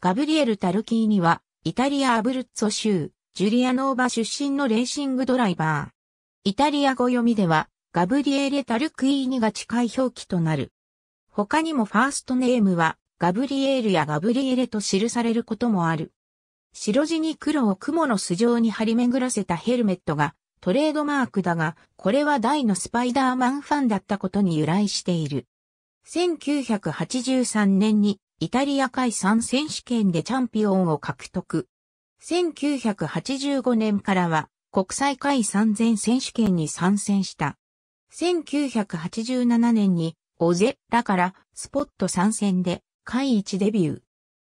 ガブリエル・タルキーニは、イタリア・アブルッツォ州、ジュリアノーバ出身のレーシングドライバー。イタリア語読みでは、ガブリエレ・タルクイーニが近い表記となる。他にもファーストネームは、ガブリエールやガブリエレと記されることもある。白地に黒を雲の巣状に張り巡らせたヘルメットがトレードマークだが、これは大のスパイダーマンファンだったことに由来している。1983年にイタリア海産選手権でチャンピオンを獲得。1985年からは国際海産全選手権に参戦した。1987年にオゼラからスポット参戦で海一デビュー。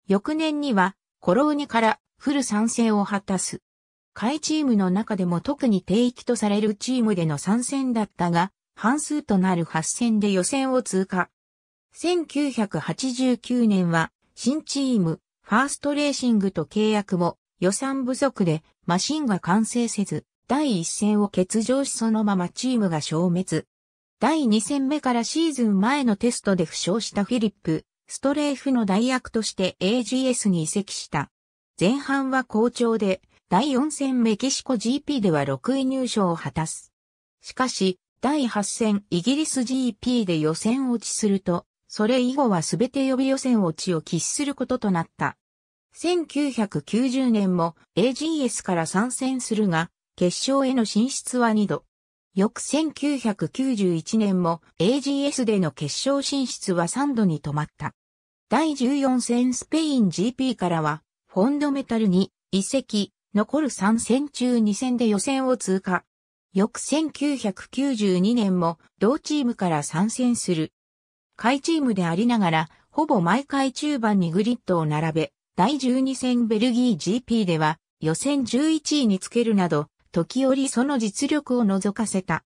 翌年にはコローニからフル参戦を果たす。下位チームの中でも特に定域とされるチームでの参戦だったが、半数となる8戦で予選を通過。1989年は新チーム、ファーストレーシングと契約も予算不足でマシンが完成せず、第1戦を欠場しそのままチームが消滅。第2戦目からシーズン前のテストで負傷したフィリップ、ストレーフの代役として AGS に移籍した。前半は好調で、第4戦メキシコ GP では6位入賞を果たす。しかし、第8戦イギリス GP で予選落ちすると、それ以後はすべて予備予選落ちを喫することとなった。1990年も AGS から参戦するが、決勝への進出は2度。翌1991年も AGS での決勝進出は3度に止まった。第14戦スペイン GP からは、フォンドメタルに移籍、残る3戦中2戦で予選を通過。翌1992年も同チームから参戦する。下位チームでありながら、ほぼ毎回中盤にグリッドを並べ、第12戦ベルギー GP では予選11位につけるなど、時折その実力を覗かせた。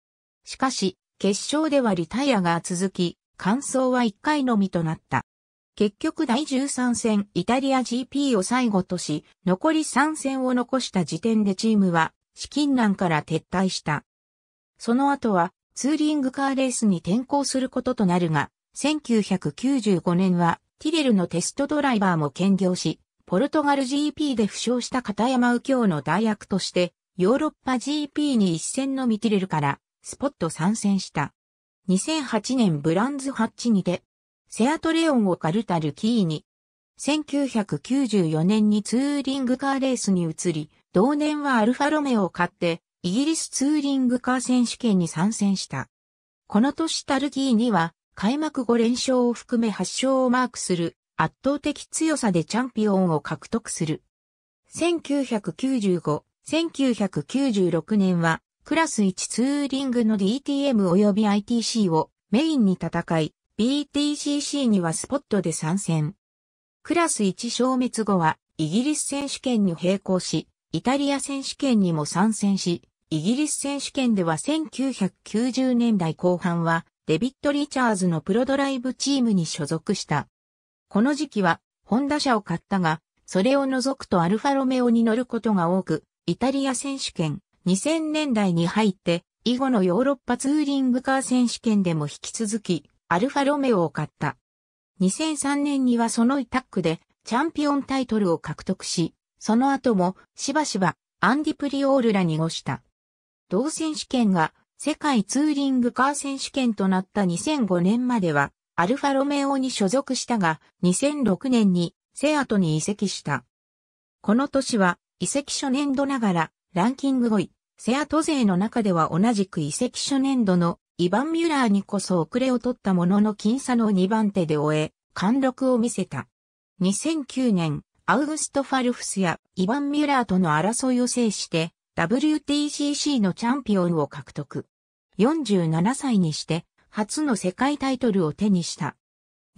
しかし、決勝ではリタイアが続き、完走は1回のみとなった。結局第13戦イタリア GP を最後とし、残り3戦を残した時点でチームは資金難から撤退した。その後はツーリングカーレースに転向することとなるが、1995年はティレルのテストドライバーも兼業し、ポルトガル GP で負傷した片山右京の代役として、ヨーロッパ GP に一戦のミティレルからスポット参戦した。2008年ブランズハッチにてセアトレオンをカルタルキーに、1994年にツーリングカーレースに移り、同年はアルファロメオを買って、イギリスツーリングカー選手権に参戦した。この年タルキーには、開幕5連勝を含め8勝をマークする圧倒的強さでチャンピオンを獲得する。1995、1996年はクラス1ツーリングの DTM 及び ITC をメインに戦い、BTCC にはスポットで参戦。クラス1消滅後はイギリス選手権に並行し、イタリア選手権にも参戦し、イギリス選手権では1990年代後半はデビッド・リチャーズのプロドライブチームに所属した。この時期はホンダ車を買ったが、それを除くとアルファロメオに乗ることが多く、イタリア選手権2000年代に入って以後のヨーロッパツーリングカー選手権でも引き続きアルファロメオを買った。2003年にはそのイタックでチャンピオンタイトルを獲得し、その後もしばしばアンディプリオールら濁した。同選手権が世界ツーリングカー選手権となった2005年まではアルファロメオに所属したが、2006年にセアトに移籍した。この年は移籍初年度ながらランキング5位、セアト勢の中では同じく移籍初年度のイバン・ミュラーにこそ遅れを取ったものの僅差の2番手で終え、貫禄を見せた。2009年、アウグスト・ファルフスやイバン・ミュラーとの争いを制して、WTCC のチャンピオンを獲得。47歳にして、初の世界タイトルを手にした。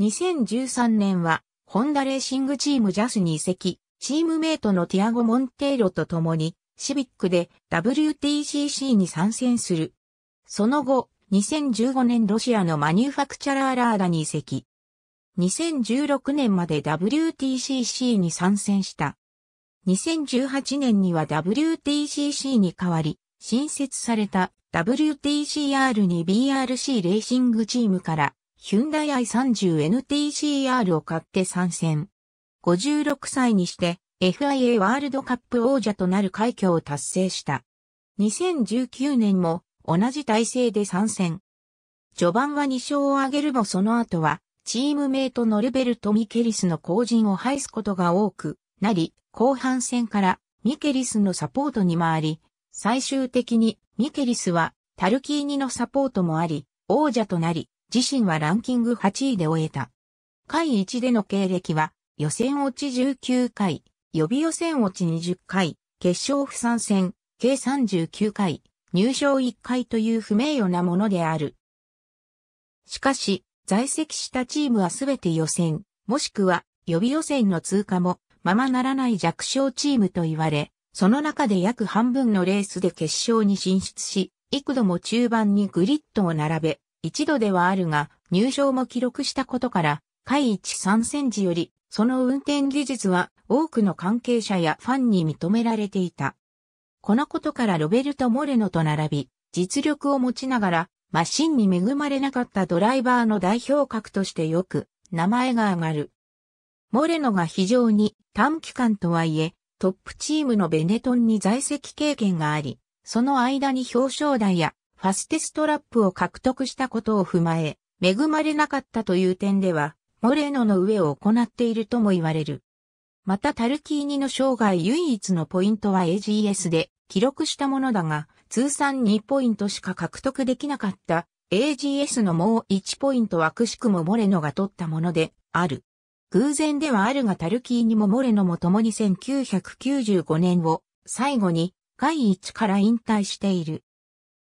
2013年は、ホンダレーシングチームジャスに移籍、チームメイトのティアゴ・モンテーロと共に、シビックで WTCC に参戦する。その後、2015年ロシアのマニュファクチャラーラーダに移籍。2016年まで WTCC に参戦した。2018年には WTCC に代わり、新設された WTCR に BRC レーシングチームからヒュンダイ i30NTCR を買って参戦。56歳にして FIA ワールドカップ王者となる快挙を達成した。2019年も同じ体制で参戦。序盤は2勝を挙げるもその後はチームメイトノルベルト・ミケリスの後陣を排すことが多くなり、後半戦からミケリスのサポートに回り、最終的にミケリスはタルキーニのサポートもあり、王者となり、自身はランキング8位で終えた。回1での経歴は、予選落ち19回、予備予選落ち20回、決勝不参戦、計39回、入賞1回という不名誉なものである。しかし、在籍したチームはすべて予選、もしくは予備予選の通過もままならない弱小チームと言われ、その中で約半分のレースで決勝に進出し、幾度も中盤にグリッドを並べ、一度ではあるが、入賞も記録したことから、海一参戦時より、その運転技術は多くの関係者やファンに認められていた。このことからロベルト・モレノと並び、実力を持ちながら、マシンに恵まれなかったドライバーの代表格としてよく名前が挙がる。モレノが非常に短期間とはいえ、トップチームのベネトンに在籍経験があり、その間に表彰台やファステストラップを獲得したことを踏まえ、恵まれなかったという点では、モレノの上を行っているとも言われる。またタルキーニの生涯唯一のポイントは AGS で記録したものだが、通算2ポイントしか獲得できなかった AGS のもう1ポイントはくしくもモレノが取ったものである。偶然ではあるがタルキーニもモレノも共に1995年を最後に外一から引退している。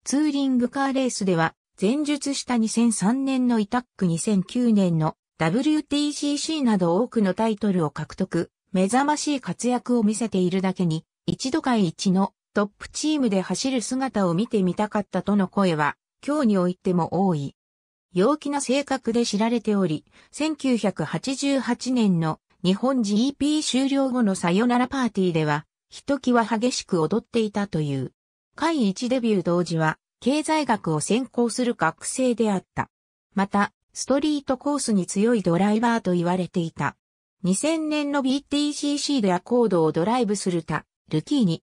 ツーリングカーレースでは前述した2003年のイタック2009年の WTCC など多くのタイトルを獲得、目覚ましい活躍を見せているだけに、一度会一のトップチームで走る姿を見てみたかったとの声は、今日においても多い。陽気な性格で知られており、1988年の日本 GP 終了後のさよならパーティーでは、ひときわ激しく踊っていたという。会一デビュー同時は、経済学を専攻する学生であった。また、ストリートコースに強いドライバーと言われていた。2000年の BTCC でアコードをドライブするた、ルキーニ。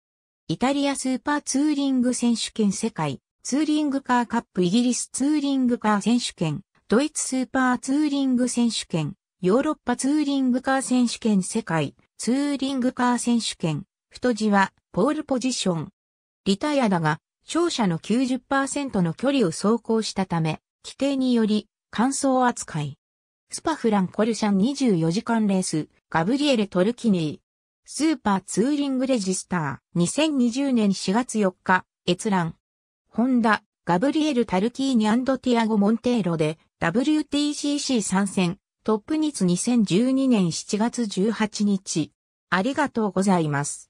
イタリアスーパーツーリング選手権世界ツーリングカーカップイギリスツーリングカー選手権、ドイツスーパーツーリング選手権、ヨーロッパツーリングカー選手権世界、ツーリングカー選手権、太字は、ポールポジション。リタイアだが、勝者の90%の距離を走行したため、規定により、乾燥扱い。スパフランコルシャン24時間レース、ガブリエル・トルキニー。スーパーツーリングレジスター、2020年4月4日、閲覧。ホンダ、ガブリエル・タルキーニティアゴ・モンテーロで WTCC 参戦、トップニツ2012年7月18日。ありがとうございます。